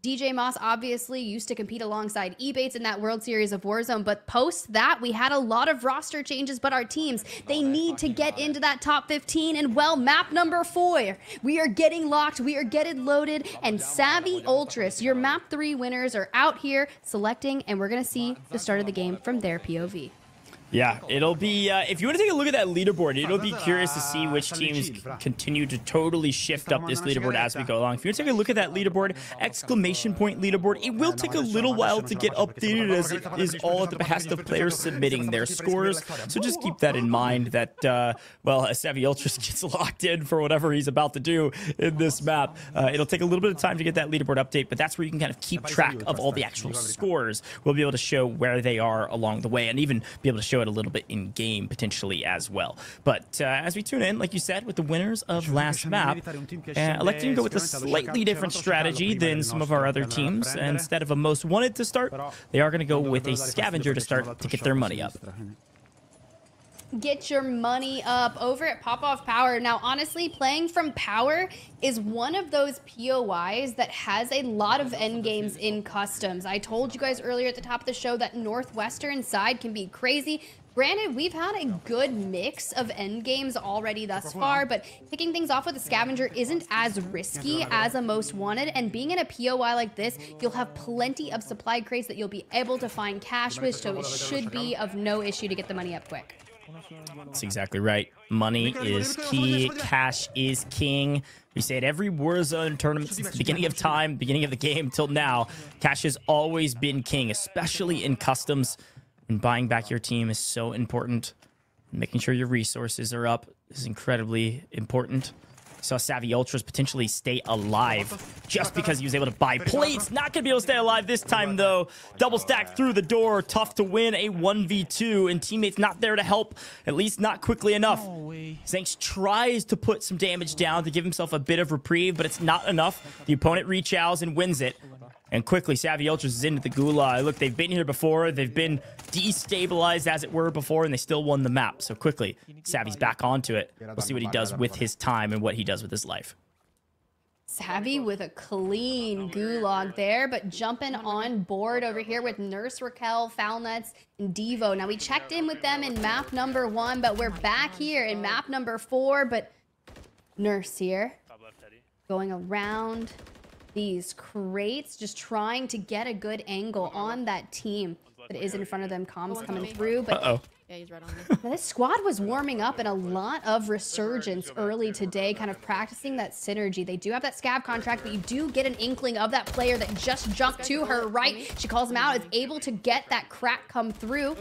DJ Moss obviously used to compete alongside Ebates in that World Series of Warzone, but post that, we had a lot of roster changes, but our teams, they need to get into that top 15, and well, map number four, we are getting locked, we are getting loaded, and Savvy Ultras, your map three winners are out here selecting, and we're gonna see the start of the game from their POV. Yeah, it'll be, uh, if you want to take a look at that leaderboard, it'll be curious to see which teams continue to totally shift up this leaderboard as we go along. If you want to take a look at that leaderboard, exclamation point leaderboard, it will take a little while to get updated as it is all at the behest of players submitting their scores. So just keep that in mind that, uh, well, Savvy Ultras gets locked in for whatever he's about to do in this map, uh, it'll take a little bit of time to get that leaderboard update, but that's where you can kind of keep track of all the actual scores. We'll be able to show where they are along the way and even be able to show show it a little bit in game potentially as well. But uh, as we tune in, like you said, with the winners of last map, uh, electing to go with a slightly different strategy than some of our other teams. Instead of a most wanted to start, they are going to go with a scavenger to start to get their money up get your money up over at Pop Off Power. Now, honestly, playing from Power is one of those POIs that has a lot of end games in customs. I told you guys earlier at the top of the show that Northwestern side can be crazy. Granted, we've had a good mix of end games already thus far, but kicking things off with a scavenger isn't as risky as a most wanted. And being in a POI like this, you'll have plenty of supply crates that you'll be able to find cash with, so it should be of no issue to get the money up quick. That's exactly right. Money is key. Cash is king. We say it every Warzone tournament since the beginning of time, beginning of the game till now. Cash has always been king, especially in customs. And buying back your team is so important. Making sure your resources are up is incredibly important. Saw Savvy Ultras potentially stay alive just because he was able to buy plates. Not going to be able to stay alive this time, though. Double stack through the door. Tough to win a 1v2, and teammates not there to help, at least not quickly enough. Zanks tries to put some damage down to give himself a bit of reprieve, but it's not enough. The opponent reach out and wins it. And quickly, Savvy Ultras is into the Gulag. Look, they've been here before. They've been destabilized, as it were, before, and they still won the map. So quickly, Savvy's back onto it. We'll see what he does with his time and what he does with his life. Savvy with a clean gulag there, but jumping on board over here with Nurse Raquel, Foulnuts, and Devo. Now, we checked in with them in map number one, but we're back here in map number four, but Nurse here going around these crates, just trying to get a good angle on that team that is in front of them. Comms coming through, but uh -oh. Yeah, he's right on me. this squad was warming up in a lot of resurgence early today, kind of practicing that synergy. They do have that scav contract, but you do get an inkling of that player that just jumped to her right. She calls him out, is able to get that crack come through.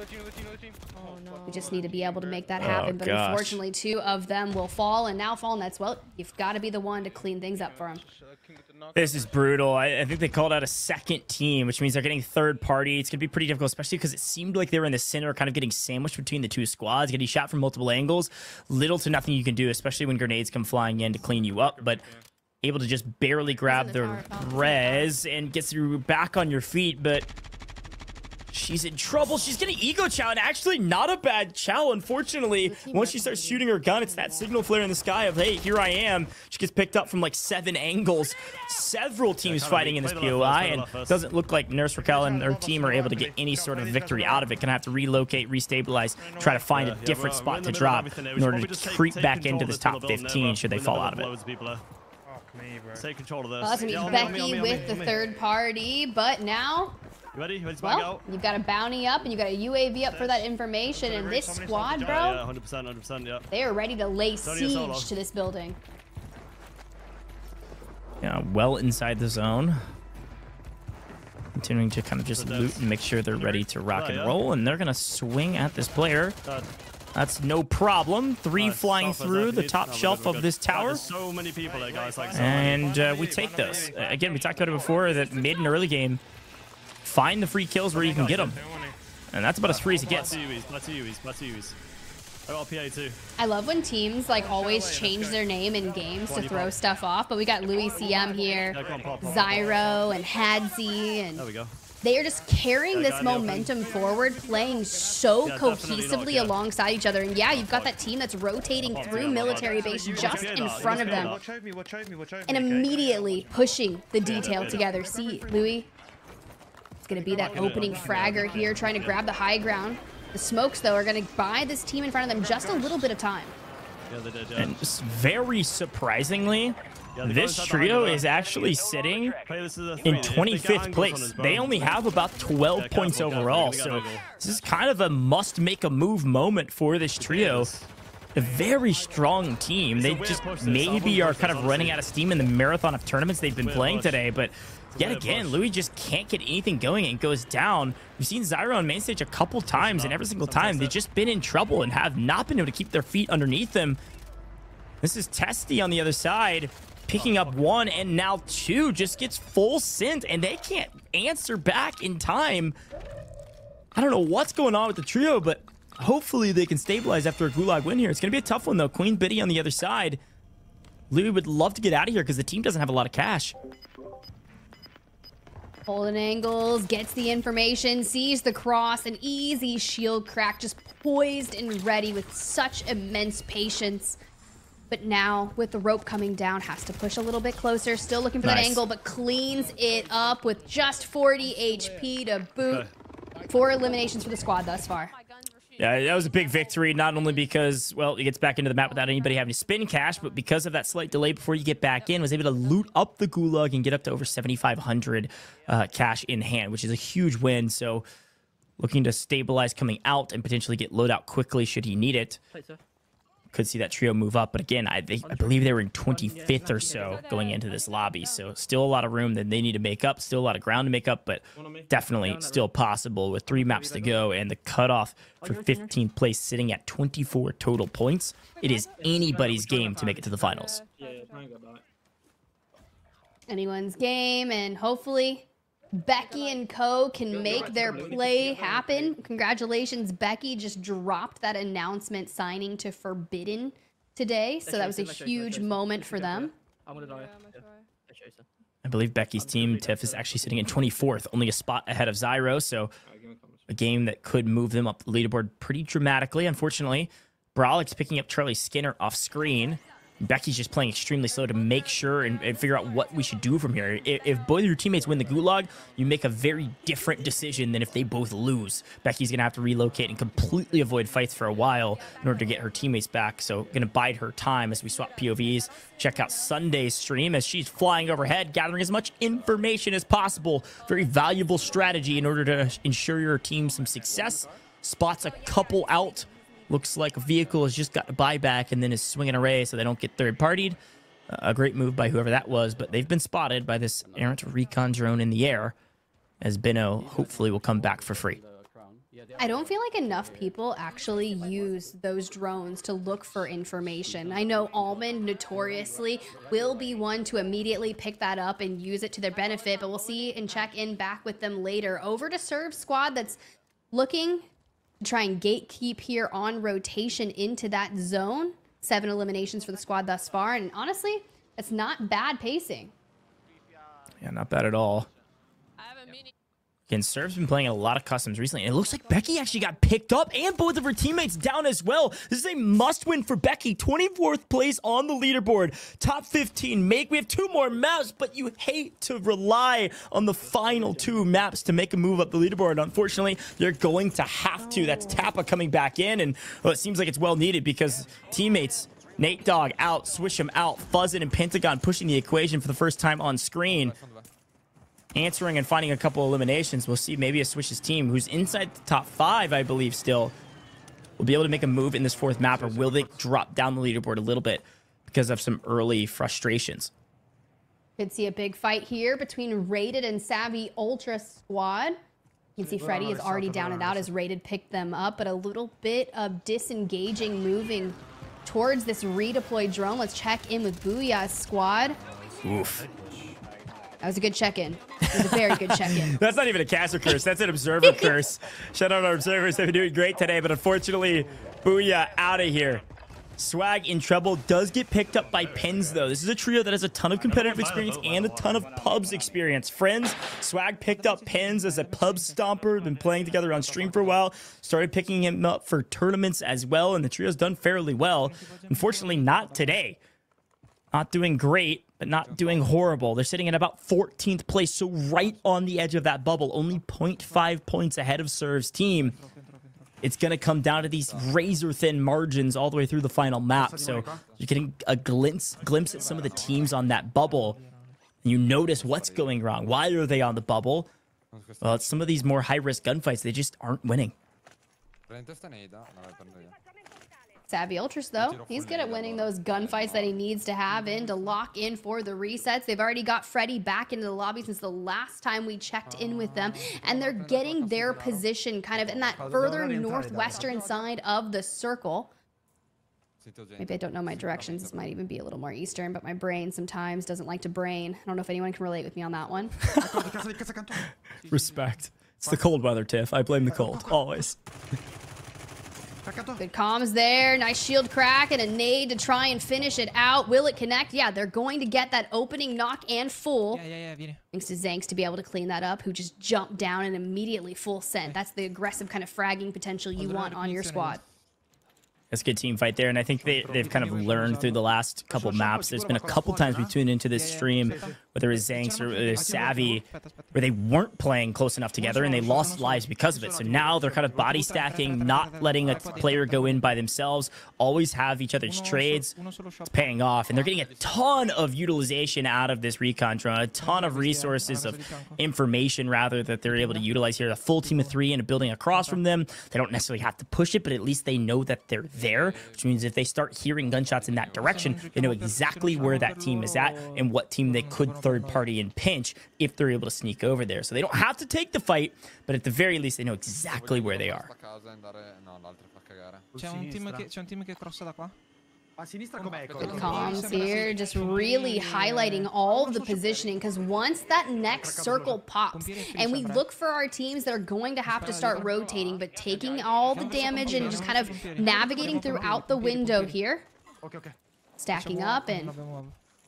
We just need to be able to make that happen, oh, but unfortunately, two of them will fall, and now Fallnuts, well, you've got to be the one to clean things up for them. This is brutal. I, I, think they called out a second team, which means they're getting third party. It's going to be pretty difficult, especially because it seemed like they were in the center, kind of getting sandwiched between the two squads, getting shot from multiple angles. Little to nothing you can do, especially when grenades come flying in to clean you up. But able to just barely grab the, the res and get you back on your feet. But She's in trouble. She's getting ego chow, and actually not a bad chow, unfortunately. Once she starts shooting her gun, it's that signal flare in the sky of, hey, here I am. She gets picked up from like seven angles. Several teams fighting in this POI, and doesn't look like Nurse Raquel and her team are able to get any sort of victory out of it. Gonna have to relocate, restabilize, try to find a different spot to drop in order to creep back into this top 15 should they fall out of it. Take control of this. Well, that's gonna be Becky with the third party, but now you ready? You ready to well, out? You've got a bounty up and you got a UAV up for that information. And this squad, bro, yeah, yeah, 100%, 100%, yeah. they are ready to lay siege to this building. Yeah, well inside the zone. Continuing to kind of just loot and make sure they're ready to rock and roll. And they're going to swing at this player. That's no problem. Three flying through the top shelf of this tower. so many people there, guys. Like, and uh, we take this. Again, we talked about it before that mid and early game, Find the free kills where you can get them. And that's about as free as it gets. I love when teams like always change their name in games to throw stuff off, but we got Louis CM here, Zyro and Hadzi, and They are just carrying this got it open. momentum forward, playing so cohesively alongside each other. And yeah, you've got that team that's rotating through military base just in front of them. that. Watch over me, watch over me, watch over and immediately pushing the detail together. See, Louis, it's going to be that opening fragger here, trying to grab the high ground. The smokes, though, are going to buy this team in front of them just a little bit of time. Yeah, they did, yeah. And very surprisingly, this trio is actually sitting Play this as a in three. If they get 25th place. They only have about 12 points careful, careful, overall. So this is kind of a must make a move moment for this trio. A very strong team. It's They just maybe are kind of running out of steam in the marathon of tournaments they've been playing today. But yet again. Louis just can't get anything going and goes down. We've seen Zyro on main stage a couple times, and every single time they've just been in trouble and have not been able to keep their feet underneath them. This is Testy on the other side, picking up one and now two. Just gets full sent, and they can't answer back in time. I don't know what's going on with the trio, but hopefully they can stabilize after a Gulag win here. It's going to be a tough one, though. Queen Biddy on the other side. Louis would love to get out of here because the team doesn't have a lot of cash. Holding angles, gets the information, sees the cross, an easy shield crack, just poised and ready with such immense patience. But now, with the rope coming down, has to push a little bit closer. Still looking for that angle, but cleans it up with just 40 HP to boot. Four eliminations for the squad thus far. Yeah, that was a big victory, not only because, well, he gets back into the map without anybody having to spin cash, but because of that slight delay before you get back in, was able to loot up the Gulag and get up to over 7,500 uh, cash in hand, which is a huge win. So looking to stabilize coming out and potentially get loadout quickly should he need it. Could see that trio move up, but again, I, think I believe they were in 25th or so going into this lobby, so still a lot of room that they need to make up, still a lot of ground to make up, but definitely still possible with three maps to go and the cutoff for 15th place sitting at 24 total points. It is anybody's game to make it to the finals. Anyone's game, and hopefully Becky and Co can make their play happen. Congratulations, Becky just dropped that announcement signing to Forbidden today, so that was a huge moment for them. I'm gonna die. I believe Becky's team, Tiff, is actually sitting in 24th, only a spot ahead of Zyro, so a game that could move them up the leaderboard pretty dramatically. Unfortunately, Brawlick's picking up Charlie Skinner off screen. Becky's just playing extremely slow to make sure and, and figure out what we should do from here. If, if both of your teammates win the Gulag, you make a very different decision than if they both lose. Becky's going to have to relocate and completely avoid fights for a while in order to get her teammates back. So, going to bide her time as we swap POVs. Check out Sunday's stream as she's flying overhead, gathering as much information as possible. Very valuable strategy in order to ensure your team some success. Spots a couple out. Looks like a vehicle has just got a buyback and then is swinging array so they don't get third partied. Uh, a great move by whoever that was, but they've been spotted by this errant recon drone in the air as Bino hopefully will come back for free. I don't feel like enough people actually use those drones to look for information. I know Almond notoriously will be one to immediately pick that up and use it to their benefit, but we'll see and check in back with them later. Over to Serve Squad that's looking try and gatekeep here on rotation into that zone. Seven eliminations for the squad thus far, and honestly, it's not bad pacing. Yeah, not bad at all. Again, Serve's been playing a lot of customs recently, and it looks like Becky actually got picked up and both of her teammates down as well. This is a must-win for Becky. 24th place on the leaderboard. Top 15 make. We have two more maps, but you hate to rely on the final two maps to make a move up the leaderboard. Unfortunately, you're going to have to. That's Tappa coming back in, and well, it seems like it's well needed because teammates Nate Dogg out, Swish him out, Fuzzin and Pentagon pushing the equation for the first time on screen answering and finding a couple eliminations. We'll see maybe a Swish's team, who's inside the top five, I believe, still, will be able to make a move in this fourth map, or will they drop down the leaderboard a little bit because of some early frustrations? Could see a big fight here between Rated and Savvy Ultra Squad. You can see Freddy is already down and out as Rated picked them up, but a little bit of disengaging moving towards this redeployed drone. Let's check in with Booyah's squad. Oof. That was a good check-in. It was a very good check-in. That's not even a caster curse. That's an observer curse. Shout out our observers. They've been doing great today, but unfortunately, Booyah out of here. Swag in trouble does get picked up by Pins, though. This is a trio that has a ton of competitive experience and a ton of pubs experience. Friends, Swag picked up Pins as a pub stomper, been playing together on stream for a while, started picking him up for tournaments as well, and the trio's done fairly well. Unfortunately, not today. Not doing great, but not doing horrible. They're sitting at about 14th place, so right on the edge of that bubble, only 0.5 points ahead of Serve's team it's going to come down to these razor thin margins all the way through the final map. So you're getting a glimpse glimpse at some of the teams on that bubble. You notice what's going wrong. Why are they on the bubble? Well, it's some of these more high risk gunfights. They just aren't winning. Savvy Ultras, though, he's good at winning those gunfights that he needs to have in to lock in for the resets. They've already got Freddy back into the lobby since the last time we checked in with them, and they're getting their position kind of in that further northwestern side of the circle. Maybe I don't know my directions. This might even be a little more eastern, but my brain sometimes doesn't like to brain. I don't know if anyone can relate with me on that one. Respect. It's the cold weather, Tiff. I blame the cold, always. Good comms there. Nice shield crack and a nade to try and finish it out. Will it connect? Yeah, they're going to get that opening knock and full. Yeah, yeah, yeah, viene. Thanks to Zanks to be able to clean that up, who just jumped down and immediately full sent. That's the aggressive kind of fragging potential you want on your squad. That's a good team fight there, and I think they, they've kind of learned through the last couple maps. There's been a couple times we tuned into this stream, whether it was Zanks or was Savvy, where they weren't playing close enough together and they lost lives because of it. So now they're kind of body stacking, not letting a player go in by themselves, always have each other's trades. It's paying off, and they're getting a ton of utilization out of this recon drone, a ton of resources of information, rather, that they're able to utilize here. A full team of three in a building across from them. They don't necessarily have to push it, but at least they know that they're there, which means if they start hearing gunshots in that direction, they know exactly where that team is at and what team they could third party and pinch if they're able to sneak over there. So they don't have to take the fight, but at the very least, they know exactly where they are. C'è un team che, c'è un team che crossa da qua. A? Good comms here, just really highlighting all of the positioning because once that next circle pops and we look for our teams that are going to have to start rotating, but taking all the damage and just kind of navigating throughout the window here, Ok, ok. stacking up and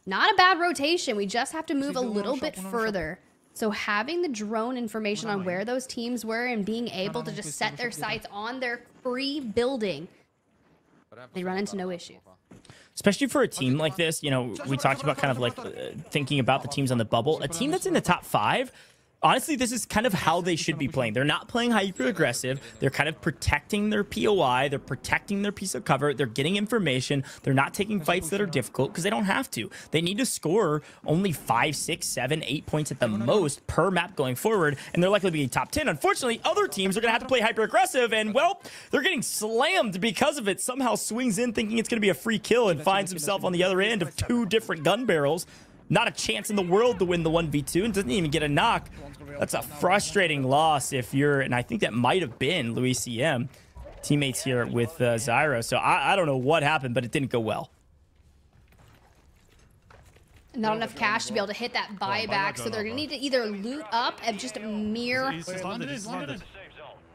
not a bad rotation. We just have to move a little bit further. So having the drone information on where those teams were and being able to just set their sights on their free building, they run into no issue. especially for a team like this. You know, we talked about kind of like uh, thinking about the teams on the bubble. A team that's in the top five. Honestly, this is kind of how they should be playing. They're not playing hyper aggressive. They're kind of protecting their POI. They're protecting their piece of cover. They're getting information. They're not taking fights that are difficult because they don't have to. They need to score only five, six, seven, eight points at the most per map going forward, and they're likely to be top 10. Unfortunately, other teams are going to have to play hyper aggressive, and well, they're getting slammed because of it. Somehow swings in thinking it's going to be a free kill and finds himself on the other end of two different gun barrels. Not a chance in the world to win the 1v2 and doesn't even get a knock. That's a frustrating loss if you're, and I think that might have been Luis CM, teammates here with uh, Zyro. So I, I don't know what happened, but it didn't go well. Not enough cash to be able to hit that buyback, so they're gonna need to either loot up at just a mere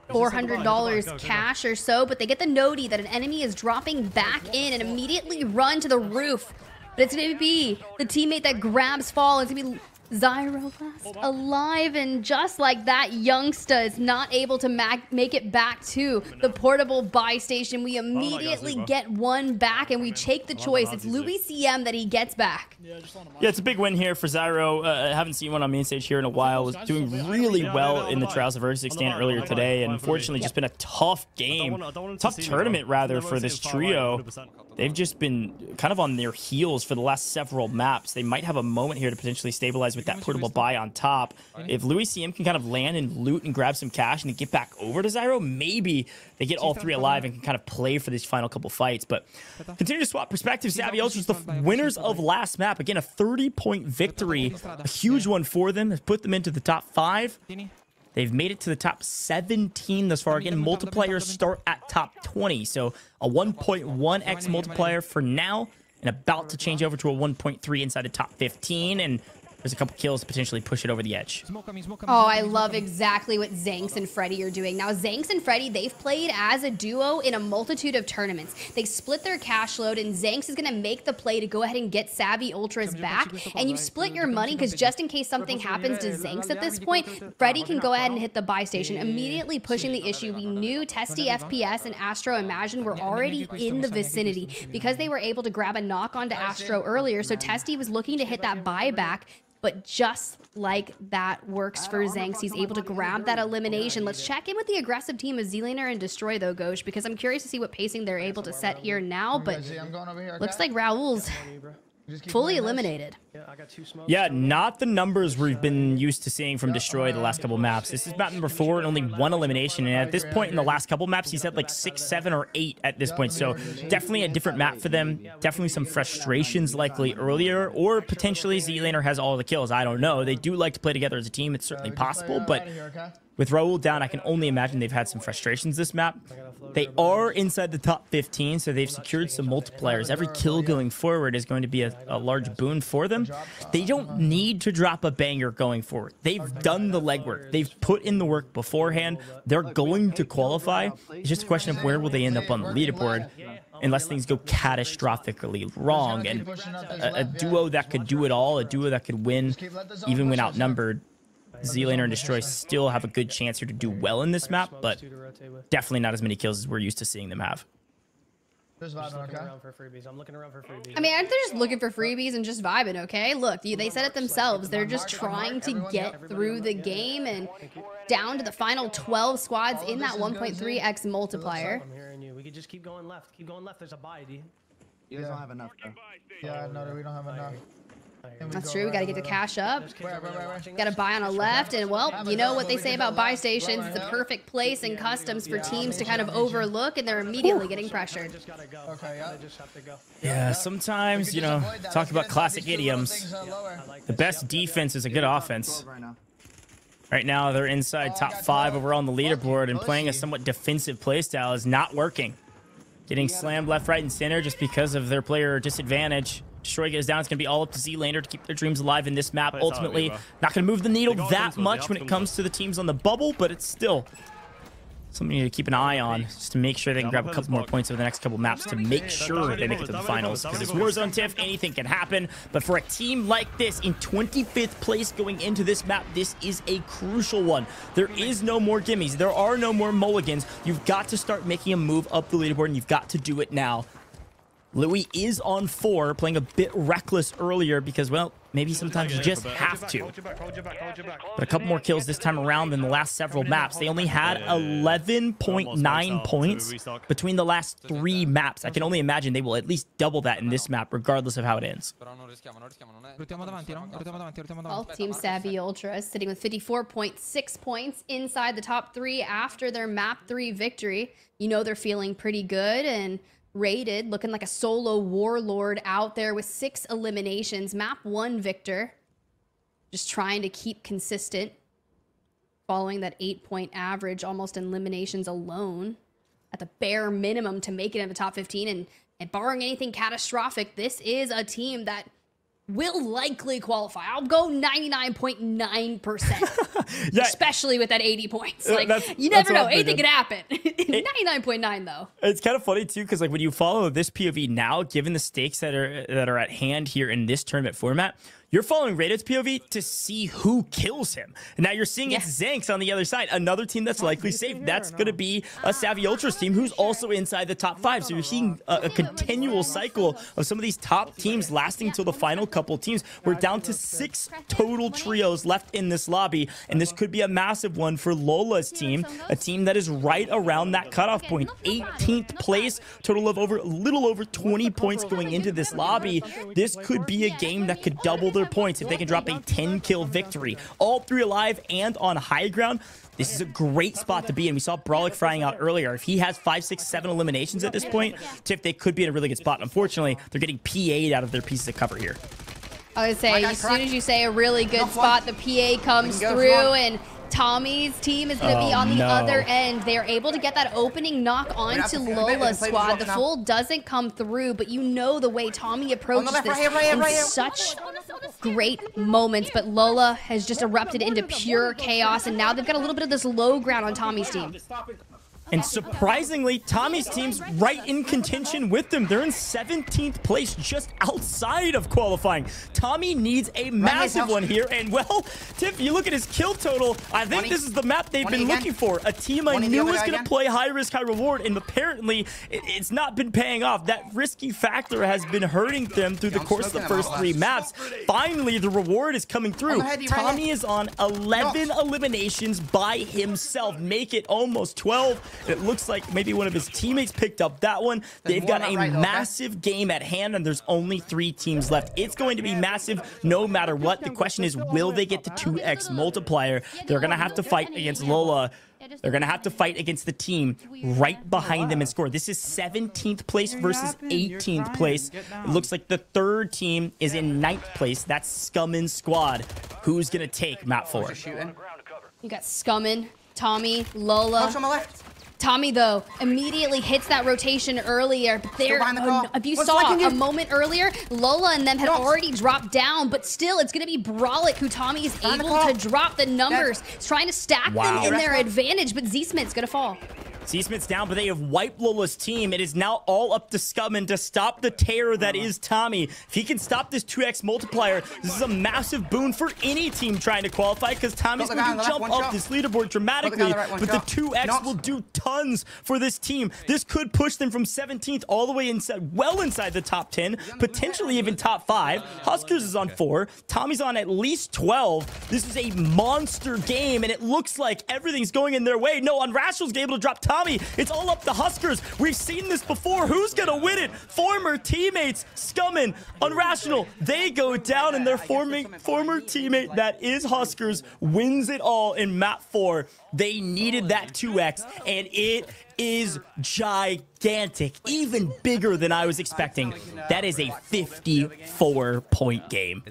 $400 cash or so, but they get the noti that an enemy is dropping back in and immediately run to the roof. But it's gonna be the teammate that grabs fall. It's gonna be Zyro last alive, and just like that, youngster is not able to mag- make it back to the portable buy station. We immediately get one back, and we take the choice. It's Louis CM that he gets back. Yeah, it's a big win here for Zyro. Uh, I haven't seen one on main stage here in a while. Was doing really well in the Trials of Urzikstan earlier today, and unfortunately, just been a tough game, tough tournament rather for this trio. They've just been kind of on their heels for the last several maps. They might have a moment here to potentially stabilize with that portable buy on top. If Louis CM can kind of land and loot and grab some cash and then get back over to Zyro, maybe they get all three alive and can kind of play for these final couple fights. But continue to swap perspectives. Savvy Ultras, the winners of last map. Again, a 30 point victory, a huge one for them. Has put them into the top five. They've made it to the top 17 thus far. Again, multipliers start at top 20. So a 1.1x multiplier for now, and about to change over to a 1.3 inside the top 15. And there's a couple kills to potentially push it over the edge. Oh, I love exactly what Zanks and Freddy are doing. Now, Zanks and Freddy, they've played as a duo in a multitude of tournaments. They split their cash load, and Zanks is going to make the play to go ahead and get Savvy Ultras back. And you split your money because just in case something happens to Zanks at this point, Freddy can go ahead and hit the buy station, immediately pushing the issue. We knew Testy FPS and Astro Imagine were already in the vicinity because they were able to grab a knock onto Astro earlier. So Testy was looking to hit that buyback. But just like that works for Zanks, he's able to grab that elimination. Let's check in with the aggressive team of Zlaner and Destroy, though, Ghosh, because I'm curious to see what pacing they're able to set here now. But I'm going over here. looks like Raul's Just keep fully eliminated. Yeah, not the numbers we've been used to seeing from Destroy the last couple maps. This is map number four and only one elimination. And at this point in the last couple maps, he's had like six, seven, or eight at this point. So definitely a different map for them. Definitely some frustrations likely earlier, or potentially Zlaner has all the kills. I don't know. They do like to play together as a team. It's certainly We can play possible, but of here, okay? With Raul down, I can only imagine they've had some frustrations this map. They are inside the top 15, so they've secured some multipliers. Every kill going forward is going to be a, a large boon for them. They don't need to drop a banger going forward. They've done the legwork. They've put in the work beforehand. They're going to qualify. It's just a question of where will they end up on the leaderboard unless things go catastrophically wrong. And a, a duo that could do it all, a duo that could win even when outnumbered, Zlaner and Destroy still have a good chance here to do well in this map, but definitely not as many kills as we're used to seeing them have. Just vibing, okay? for freebies. I'm looking around for freebies. I mean, they're just looking for freebies and just vibing, okay? Look, they said it themselves. They're just trying to get through the game and down to the final 12 squads in that 1.3x multiplier. I'm hearing you. We could just keep going left. Keep going left. There's a buy, D. You guys don't have enough, though. Yeah, no, we don't have enough. Can we That's true. We got to get the cash up. Got to buy on a left, and well, you know what they say about buy stations. It's a perfect place in customs for teams to kind of overlook, and they're immediately getting pressured. Just gotta go. Okay, yeah. I just have to go. Yeah, We sometimes, you know, talk about classic these two little idioms. things, lower. The best defense is a good offense. Right now. Right now, they're inside top five overall on the leaderboard, and playing a somewhat defensive playstyle is not working. Getting slammed left, right, and center just because of their player disadvantage. Destroy goes down. It's going to be all up to Zlaner to keep their dreams alive in this map. Ultimately, not going to move the needle that into it, they much when it comes to the teams on the bubble, but it's still something you need to keep an eye on just to make sure they can grab a couple more points over the next couple maps to make sure they make it to the finals. Because it's Warzone TIFF, anything can happen. But for a team like this, in 25th place going into this map, this is a crucial one. There is no more gimmies. There are no more mulligans. You've got to start making a move up the leaderboard, and you've got to do it now. Louis is on four, playing a bit reckless earlier because, well, maybe sometimes you just have to. But a couple more kills this time around than the last several maps. They only had Yeah, yeah, yeah. Almost 11.9 maxed out to points between the last three maps. I can only imagine they will at least double that in this map, regardless of how it ends. Però non rischiamo, non rischiamo, non è... Rotiamo davanti, no? Rotiamo davanti, rotiamo Well. Team Savvy Ultra is sitting with 54.6 points inside the top three after their map three victory. You know they're feeling pretty good and rated, looking like a solo warlord out there with six eliminations. Map one victor, just trying to keep consistent, following that eight point average almost in eliminations alone at the bare minimum to make it in the top 15. And, and barring anything catastrophic, this is a team that will likely qualify. I'll go 99.9%. Yeah. Especially with that 80 points. Uh, Like that's- you never know. Anything could happen. 99.9 though. It's kind of funny too, because like when you follow this POV now, given the stakes that are that are at hand here in this tournament format, you're following Rated's POV to see who kills him. Now you're seeing it's Zanks on the other side, another team that's likely safe. That's going to be a Savvy Ultras team who's also inside the top five. So you're seeing a, a continual cycle of some of these top teams lasting till the final couple teams. We're down to six total trios left in this lobby, and this could be a massive one for Lola's team, a team that is right around that cutoff point. 18th place, total of over a little over 20 points going into this lobby. This could be a game that could double their points if they can drop a 10 kill victory. All three alive and on high ground. This is a great spot to be in. We saw Brawlic frying out earlier. If he has five, six, seven eliminations at this point, Tiff, they could be in a really good spot. Unfortunately, they're getting PA'd out of their pieces of cover here. I would say as soon as you say a really good spot, the PA comes go if you through and Tommy's team is going to be Oh, on the no. other end. They're able to get that opening knock have onto to- we have to Lola's squad. this The now. full doesn't come through, but you know the way Tommy approaches this right here, right here, in right here. such great moments, but Lola has just erupted into pure chaos, and now they've got a little bit of this low ground on Tommy's team. And surprisingly, Tommy's team's right in contention with them. They're in 17th place, just outside of qualifying. Tommy needs a massive one here. And well, Tiff, you look at his kill total. I think this is the map they've been looking for. A team I knew was going to play high risk, high reward. And apparently, it's not been paying off. That risky factor has been hurting them through the course of the first three maps. Finally, the reward is coming through. Tommy is on 11 eliminations by himself. Make it almost 12. It looks like maybe one of his teammates picked up that one. They've got a massive game at hand, and there's only three teams left. It's going to be massive no matter what. The question is, will they get the 2x multiplier? They're going to have to fight against Lola. They're going to have to fight against the team right behind them and score. This is 17th place versus 18th place. It looks like the third team is in ninth place. That's Scummin Squad. Who's going to take map four? You got Scummin, Tommy, Lola. Tommy, though, immediately hits that rotation earlier, but there, the if you What's saw liking a moment earlier, Lola and them had Knox. already dropped down, but still, it's going to be Brolic who Tommy is Behind able to drop the numbers. He's trying to stack Wow. them in their advantage, but Z-Smith's going to fall. C-Smith's down, but they have wiped Lola's team. It is now all up to Scummin to stop the terror that is Tommy. If he can stop this 2x multiplier, this is a massive boon for any team trying to qualify because Tommy's Got the guy going to jump one up this leaderboard dramatically, on the right, one but the 2x will do tons for this team. This could push them from 17th all the way inside, well inside the top 10, potentially even top 5. Huskerrs is on 4. Tommy's on at least 12. This is a monster game, and it looks like everything's going in their way. No, Unrational's able to drop Tommy. It's all up to Huskerrs. We've seen this before. Who's going to win it? Former teammates, Scummin, Unrational, they go down, and their former, former teammate, that is Huskerrs, wins it all in map 4. They needed that 2x, and it is gigantic, even bigger than I was expecting. That is a 54 point game.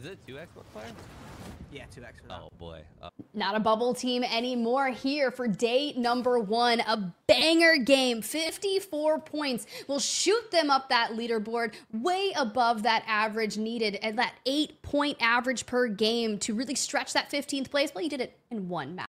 Is 2x multiplier? Yeah, 2x. Oh boy. Uh, Not a bubble team anymore here for day number one. A banger game, 54 points will shoot them up that leaderboard way above that average needed and that eight point average per game to really stretch that 15th place. Well, you did it in one match.